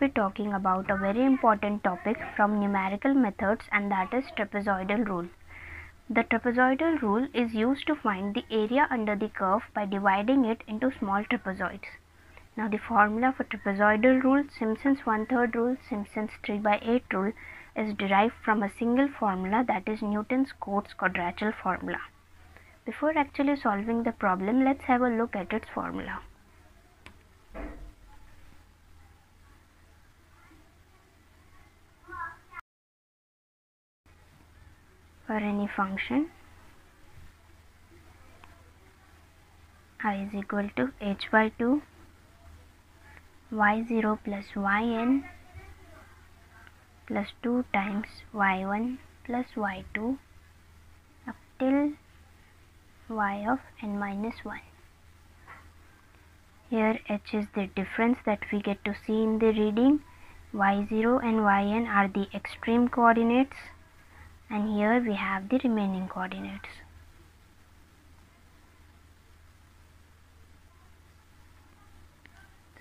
be talking about a very important topic from numerical methods and that is trapezoidal rule. The trapezoidal rule is used to find the area under the curve by dividing it into small trapezoids. Now the formula for trapezoidal rule, Simpson's one-third rule, Simpson's 3 by 8 rule is derived from a single formula that is Newton's Cotes quadrature formula. Before actually solving the problem, let's have a look at its formula. For any function i is equal to h by 2 y0 plus yn plus 2 times y1 plus y2 up till y of n minus 1. Here h is the difference that we get to see in the reading. y0 and yn are the extreme coordinates and here we have the remaining coordinates.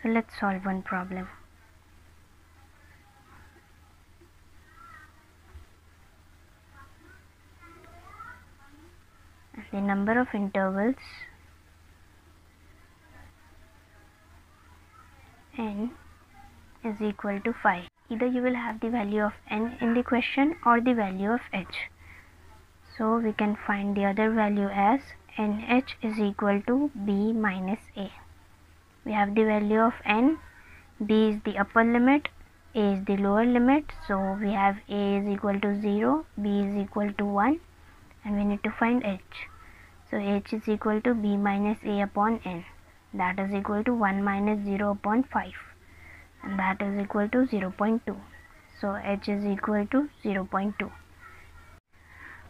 So let's solve one problem. the number of intervals n is equal to 5 either you will have the value of n in the question or the value of h. So we can find the other value as nh is equal to b minus a. We have the value of n. B is the upper limit. A is the lower limit. So we have a is equal to 0 b is equal to 1 and we need to find h. So h is equal to b minus a upon n. That is equal to 1 minus 0 upon 5 and that is equal to 0.2 so h is equal to 0.2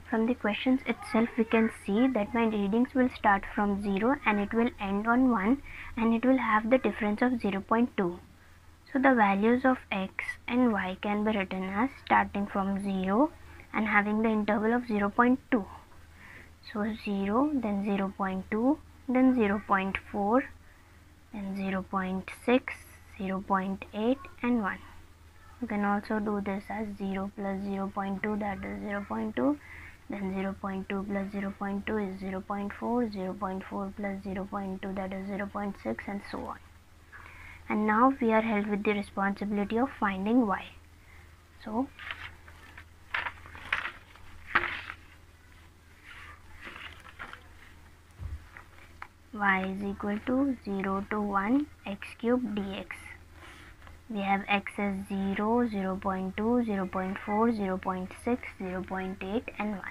from the questions itself we can see that my readings will start from 0 and it will end on 1 and it will have the difference of 0.2 so the values of x and y can be written as starting from 0 and having the interval of 0.2 so 0 then 0.2 then 0.4 then 0.6 0.8 and 1 you can also do this as 0 plus 0.2 that is 0.2 then 0.2 plus 0.2 is 0.4 0.4 plus 0.2 that is 0.6 and so on. And now we are held with the responsibility of finding y. So y is equal to 0 to 1 x cube dx we have x as 0, 0 0.2, 0 0.4, 0 0.6, 0 0.8 and 1.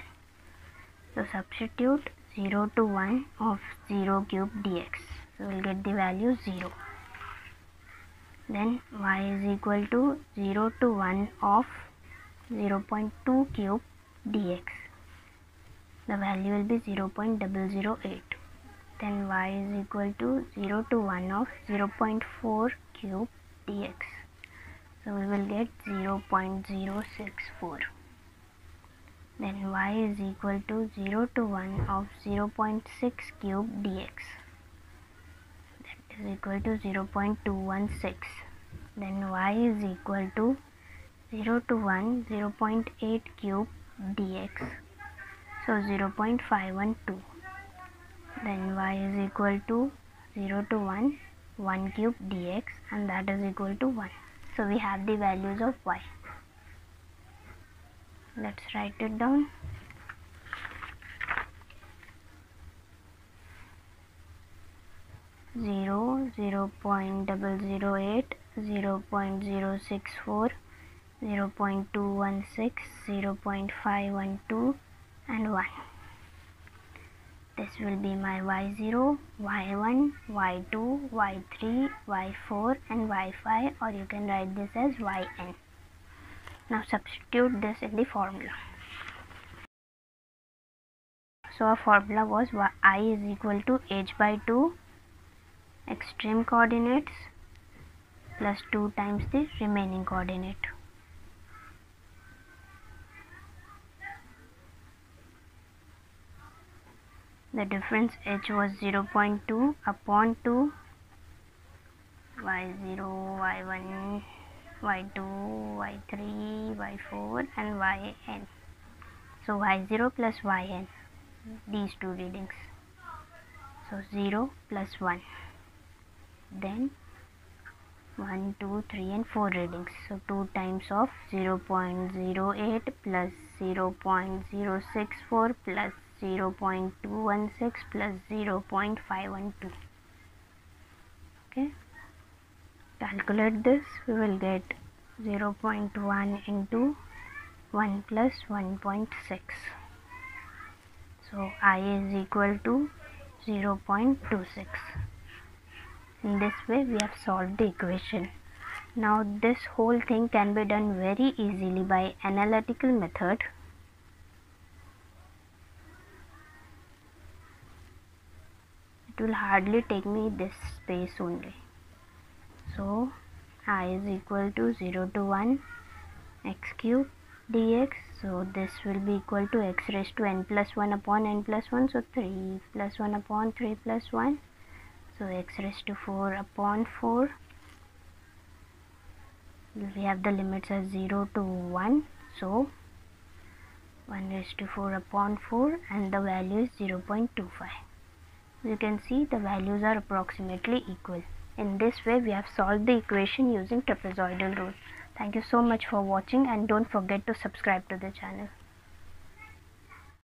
So substitute 0 to 1 of 0 cube dx. So we'll get the value 0. Then y is equal to 0 to 1 of 0 0.2 cube dx. The value will be 0 0.008. Then y is equal to 0 to 1 of 0 0.4 cube dx. So we will get 0 0.064 then y is equal to 0 to 1 of 0 0.6 cube dx. That is equal to 0 0.216 then y is equal to 0 to 1 0 0.8 cube dx. So 0 0.512 then y is equal to 0 to 1 1 cube dx and that is equal to 1 so we have the values of y. Let's write it down. Zero, 0 0.064 0.216 0.512 and 1 this will be my y0 y1 y2 y3 y4 and y5 or you can write this as yn now substitute this in the formula. So our formula was i is equal to h by 2 extreme coordinates plus 2 times the remaining coordinate the difference h was 0.2 upon 2 y0 y1 y2 y3 y4 and yn so y0 plus yn these two readings. So 0 plus 1 then 1 2 3 and 4 readings. So 2 times of 0 0.08 plus 0 0.064 plus 0 0.216 plus 0 0.512 okay? Calculate this we will get 0 0.1 into 1 plus 1.6 so i is equal to 0 0.26 in this way we have solved the equation. Now this whole thing can be done very easily by analytical method it will hardly take me this space only. So i is equal to 0 to 1 x cube dx. So this will be equal to x raised to n plus 1 upon n plus 1 so 3 plus 1 upon 3 plus 1 so x raised to 4 upon 4 we have the limits as 0 to 1 so 1 raised to 4 upon 4 and the value is 0 0.25 you can see the values are approximately equal in this way we have solved the equation using trapezoidal rule. Thank you so much for watching and don't forget to subscribe to the channel.